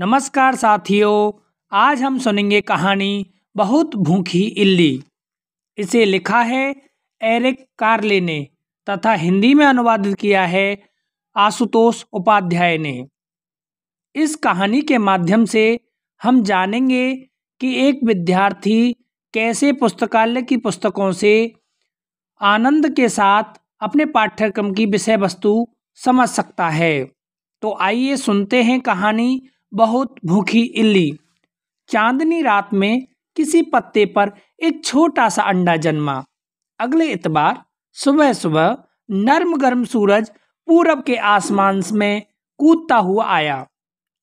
नमस्कार साथियों, आज हम सुनेंगे कहानी बहुत भूखी इल्ली। इसे लिखा है एरिक कार्ले ने तथा हिंदी में अनुवादित किया है आशुतोष उपाध्याय ने। इस कहानी के माध्यम से हम जानेंगे कि एक विद्यार्थी कैसे पुस्तकालय की पुस्तकों से आनंद के साथ अपने पाठ्यक्रम की विषय वस्तु समझ सकता है। तो आइए सुनते हैं कहानी बहुत भूखी इल्ली। चांदनी रात में किसी पत्ते पर एक छोटा सा अंडा जन्मा। अगले इतबार सुबह सुबह नर्म गर्म सूरज पूरब के आसमान में कूदता हुआ आया।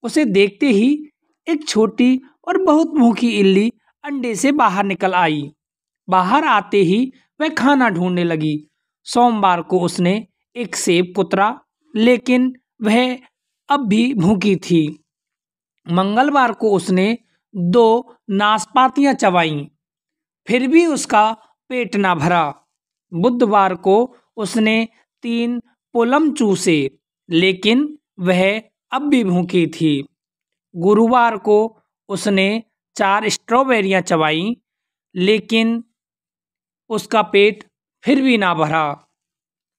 उसे देखते ही एक छोटी और बहुत भूखी इल्ली अंडे से बाहर निकल आई। बाहर आते ही वह खाना ढूँढने लगी। सोमवार को उसने एक सेब कुतरा, लेकिन वह अब भी भूखी थी। मंगलवार को उसने दो नाशपातियाँ चबाईं। फिर भी उसका पेट ना भरा। बुधवार को उसने तीन पुलम चूसे, लेकिन वह अब भी भूखी थी। गुरुवार को उसने चार स्ट्रॉबेरियाँ चबाई, लेकिन उसका पेट फिर भी ना भरा।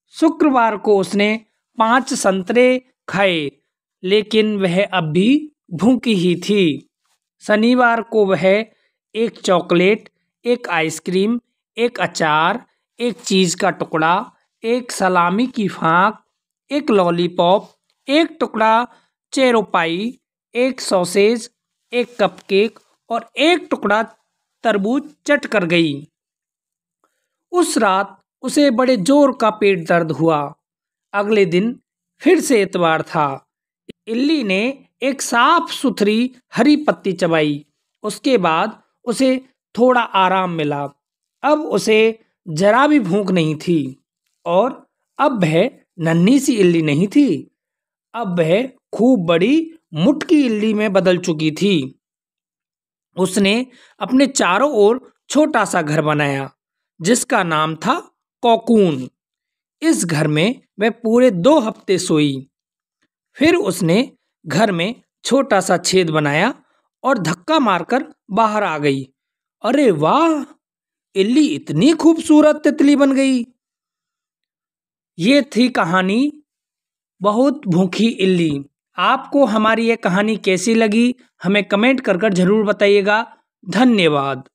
शुक्रवार को उसने पाँच संतरे खाए, लेकिन वह अब भी भूखी ही थी। शनिवार को वह एक चॉकलेट, एक आइसक्रीम, एक अचार, एक चीज़ का टुकड़ा, एक सलामी की फाँक, एक लॉलीपॉप, एक टुकड़ा चेरोपाई, एक सॉसेज, एक कपकेक और एक टुकड़ा तरबूज चट कर गई। उस रात उसे बड़े ज़ोर का पेट दर्द हुआ। अगले दिन फिर से एतवार था। इल्ली ने एक साफ़ सुथरी हरी पत्ती चबाई। उसके बाद उसे थोड़ा आराम मिला। अब उसे जरा भी भूख नहीं थी और अब वह नन्ही सी इल्ली नहीं थी। अब वह खूब बड़ी मुटकी इल्ली में बदल चुकी थी। उसने अपने चारों ओर छोटा सा घर बनाया, जिसका नाम था कोकून। इस घर में वह पूरे दो हफ़्ते सोई। फिर उसने घर में छोटा सा छेद बनाया और धक्का मारकर बाहर आ गई। अरे वाह! इल्ली इतनी खूबसूरत तितली बन गई। ये थी कहानी बहुत भूखी इल्ली। आपको हमारी ये कहानी कैसी लगी, हमें कमेंट कर कर ज़रूर बताइएगा। धन्यवाद।